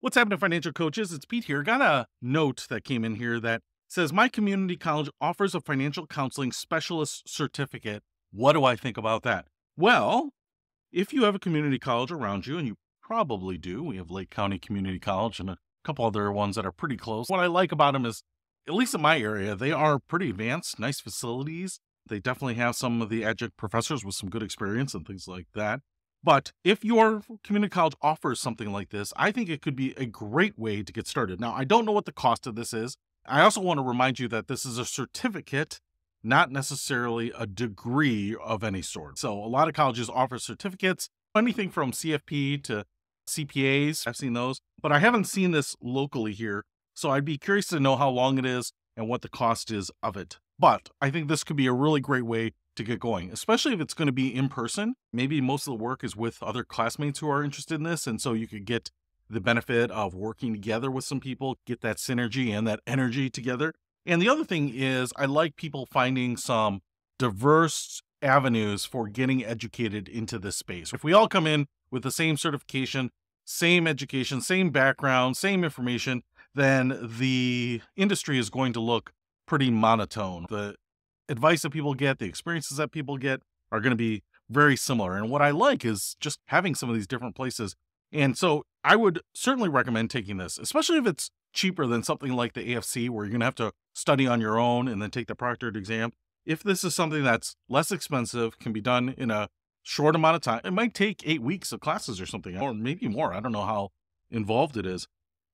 What's happening, financial coaches? It's Pete here. Got a note that came in here that says My community college offers a financial counseling specialist certificate. What do I think about that? Well, if you have a community college around you, and you probably do, we have Lake County Community College and a couple other ones that are pretty close. What I like about them is, at least in my area, they are pretty advanced, nice facilities. They definitely have some of the adjunct professors with some good experience and things like that. But if your community college offers something like this, I think it could be a great way to get started. Now, I don't know what the cost of this is. I also want to remind you that this is a certificate, not necessarily a degree of any sort. So, a lot of colleges offer certificates, anything from CFP to CPAs. I've seen those, but I haven't seen this locally here. So, I'd be curious to know how long it is and what the cost is of it. But I think this could be a really great way to get going, especially if it's going to be in person. Maybe most of the work is with other classmates who are interested in this. And so you could get the benefit of working together with some people, get that synergy and that energy together. And the other thing is, I like people finding some diverse avenues for getting educated into this space. If we all come in with the same certification, same education, same background, same information, then the industry is going to look pretty monotone. The advice that people get, the experiences that people get are going to be very similar. And what I like is just having some of these different places. And so I would certainly recommend taking this, especially if it's cheaper than something like the AFC, where you're going to have to study on your own and then take the proctored exam. If this is something that's less expensive, can be done in a short amount of time, it might take eight weeks of classes or something, or maybe more. I don't know how involved it is,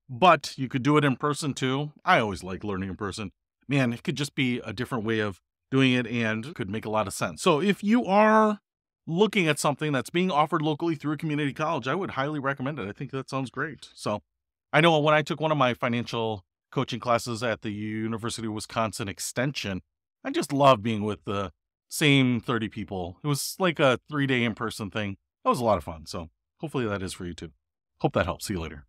but you could do it in person too. I always like learning in person. Man, it could just be a different way of doing it and could make a lot of sense. So if you are looking at something that's being offered locally through a community college, I would highly recommend it. I think that sounds great. So I know when I took one of my financial coaching classes at the University of Wisconsin Extension, I just love being with the same 30 people. It was like a three day in person thing. That was a lot of fun. So hopefully that is for you too. Hope that helps. See you later.